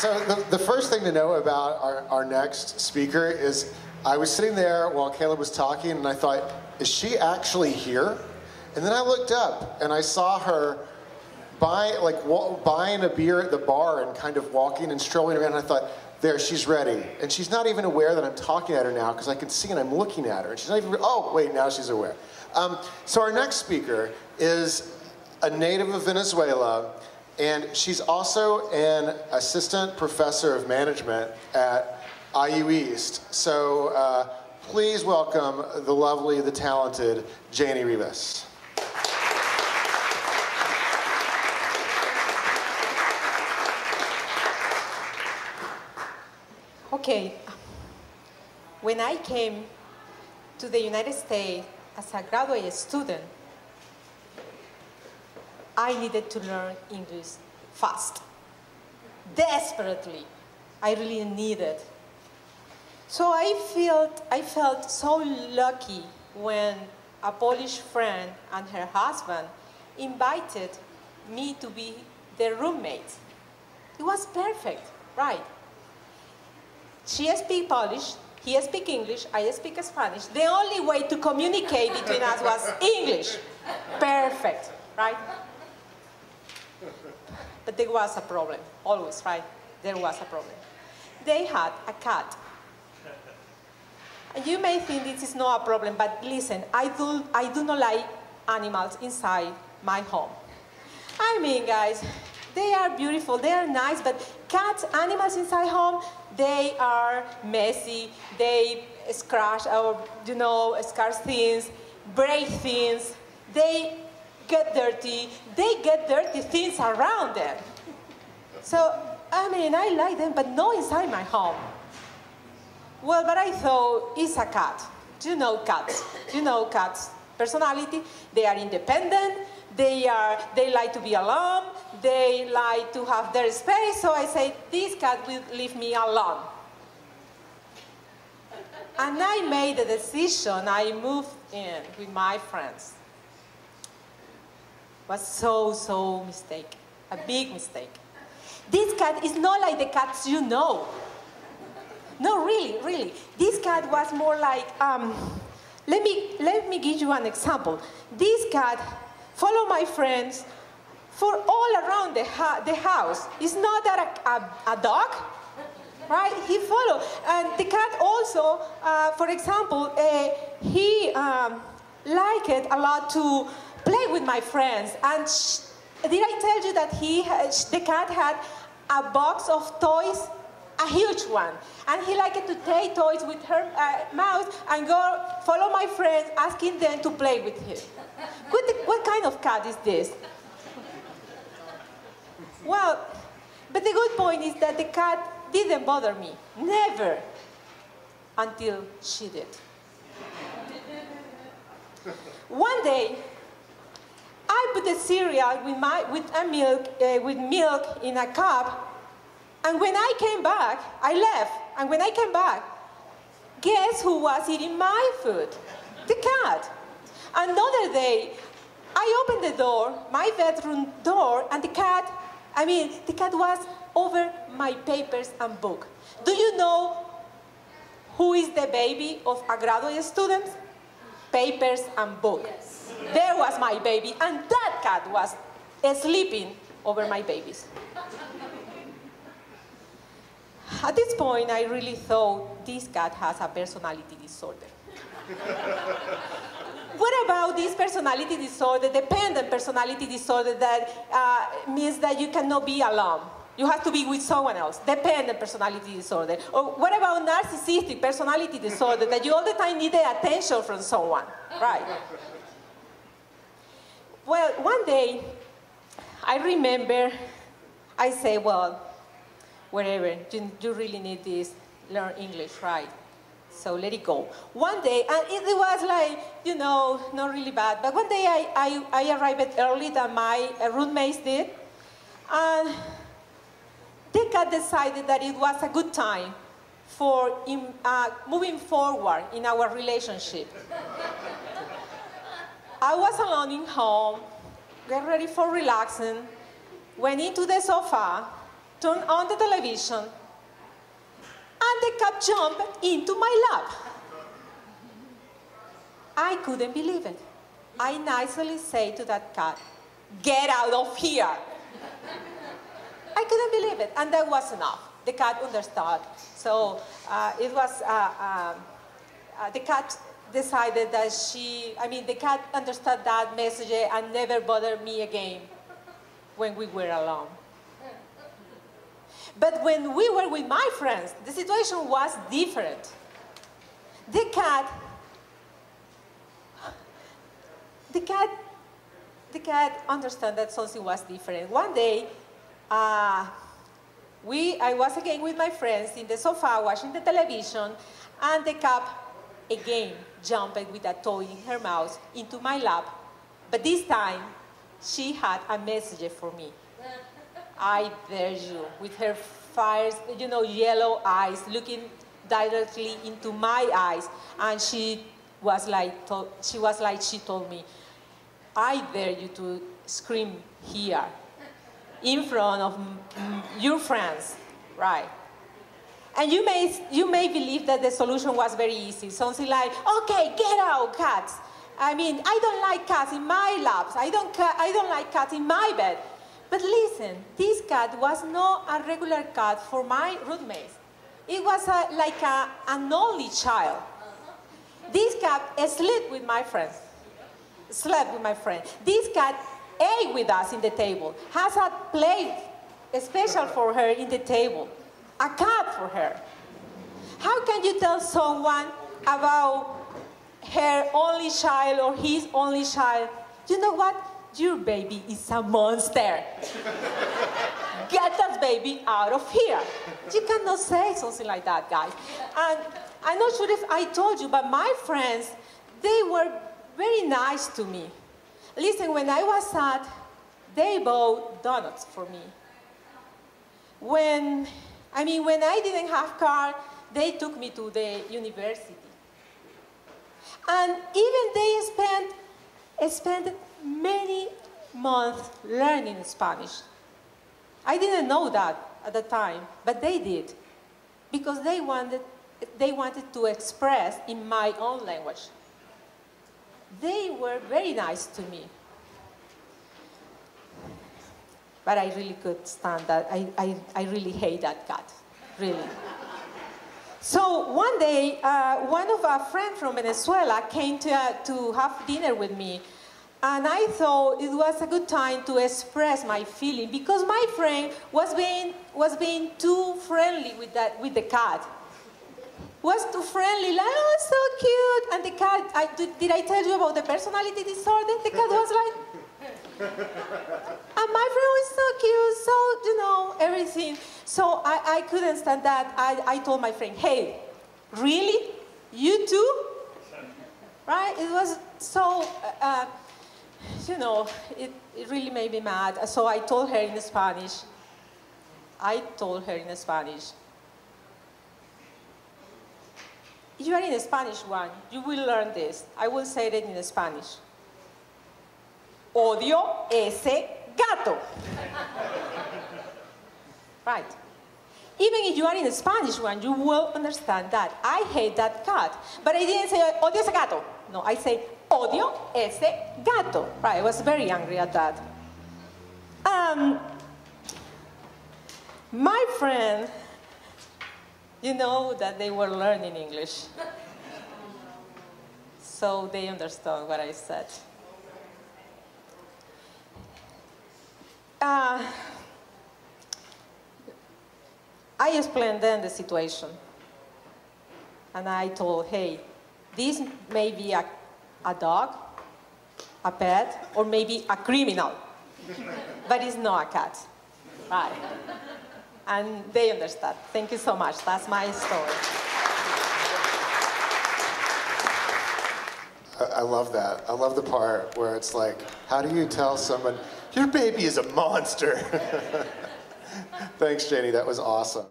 So the, the first thing to know about our, our next speaker is I was sitting there while Caleb was talking and I thought, is she actually here? And then I looked up and I saw her buy, like buying a beer at the bar and kind of walking and strolling around. And I thought, there, she's ready. And she's not even aware that I'm talking at her now because I can see and I'm looking at her. And she's not even, oh, wait, now she's aware. Um, so our next speaker is a native of Venezuela, and she's also an assistant professor of management at IU East. So uh, please welcome the lovely, the talented Jaynne Rivas. Okay, when I came to the United States as a graduate student, I needed to learn English fast. Desperately. I really needed. So I felt, I felt so lucky when a Polish friend and her husband invited me to be their roommate. It was perfect, right? She speaks Polish, he speaks English, I speak Spanish. The only way to communicate between us was English. Perfect, right? But there was a problem, always, right? There was a problem. They had a cat. And you may think this is not a problem, but listen, I do, I do not like animals inside my home. I mean, guys, they are beautiful, they are nice, but cats, animals inside home, they are messy, they scratch or, you know, scratch things, break things, they get dirty, they get dirty things around them. So, I mean, I like them, but not inside my home. Well, but I thought it's a cat. Do You know cats. Do You know cats' personality. They are independent. They are. They like to be alone. They like to have their space. So I say, this cat will leave me alone. And I made a decision. I moved in with my friends. Was so so mistake, a big mistake. This cat is not like the cats you know. No, really, really. This cat was more like, um, let, me, let me give you an example. This cat follow my friends for all around the, the house. It's not that a, a, a dog, right? He follow. And the cat also, uh, for example, uh, he um, liked a lot to play with my friends. And did I tell you that he, the cat had a box of toys a huge one. And he liked to take toys with her uh, mouth and go follow my friends, asking them to play with him. What, what kind of cat is this? Well, but the good point is that the cat didn't bother me. Never. Until she did. One day, I put the cereal with, my, with, a milk, uh, with milk in a cup and when I came back, I left. And when I came back, guess who was eating my food? The cat. Another day, I opened the door, my bedroom door, and the cat, I mean, the cat was over my papers and book. Do you know who is the baby of a graduate student? Papers and book. Yes. There was my baby, and that cat was sleeping over my babies. At this point, I really thought this cat has a personality disorder. what about this personality disorder, dependent personality disorder that uh, means that you cannot be alone? You have to be with someone else, dependent personality disorder. Or what about narcissistic personality disorder that you all the time need the attention from someone, right? Well, one day, I remember I say, well, whatever, you, you really need this, learn English, right? So let it go. One day, and it, it, was like, you know, not really bad, but one day I, I, I arrived early than my uh, roommates did, and they got decided that it was a good time for in, uh, moving forward in our relationship. I was alone in home, get ready for relaxing, went into the sofa, turned on the television, and the cat jumped into my lap. I couldn't believe it. I nicely say to that cat, get out of here. I couldn't believe it, and that was enough. The cat understood. So uh, it was, uh, um, uh, the cat decided that she, I mean, the cat understood that message and never bothered me again when we were alone. But when we were with my friends, the situation was different. The cat, the cat, the cat understood that something was different. One day, uh, we, I was again with my friends in the sofa watching the television, and the cat again jumped with a toy in her mouth into my lap. But this time, she had a message for me. I dare you, with her fires, you know, yellow eyes, looking directly into my eyes, and she was like, she was like, she told me, I dare you to scream here in front of your friends, right? And you may, you may believe that the solution was very easy. Something like, okay, get out, cats. I mean, I don't like cats in my laps. I don't, I don't like cats in my bed. But listen, this cat was not a regular cat for my roommates. It was a, like a, an only child. This cat slept with my friends. Slept with my friend. This cat ate with us in the table, has a plate special for her in the table, a cat for her. How can you tell someone about her only child or his only child? You know what? Your baby is a monster. Get that baby out of here. You cannot say something like that, guys. And I'm not sure if I told you, but my friends, they were very nice to me. Listen, when I was sad, they bought donuts for me. When, I mean, when I didn't have car, they took me to the university. And even they spent, spent many months learning Spanish. I didn't know that at the time, but they did. Because they wanted, they wanted to express in my own language they were very nice to me. But I really could stand that. I, I, I really hate that cat, really. So one day, uh, one of our friends from Venezuela came to, uh, to have dinner with me. And I thought it was a good time to express my feeling because my friend was being, was being too friendly with, that, with the cat was too friendly, like, oh, so cute. And the cat, I, did I tell you about the personality disorder? The cat was like, and my friend was so cute, so, you know, everything. So I, I couldn't stand that. I, I told my friend, hey, really? You too? Right? It was so, uh, you know, it, it really made me mad. So I told her in Spanish. I told her in Spanish, you are in Spanish one, you will learn this. I will say it in Spanish. Odio ese gato. right. Even if you are in the Spanish one, you will understand that. I hate that cat. But I didn't say odio ese gato. No, I say odio ese gato. Right, I was very angry at that. Um, my friend you know that they were learning English. So they understood what I said. Uh, I explained then the situation. And I told, hey, this may be a, a dog, a pet, or maybe a criminal. but it's not a cat. Right and they understand. Thank you so much. That's my story. I love that. I love the part where it's like, how do you tell someone, your baby is a monster? Thanks, Jaynne. That was awesome.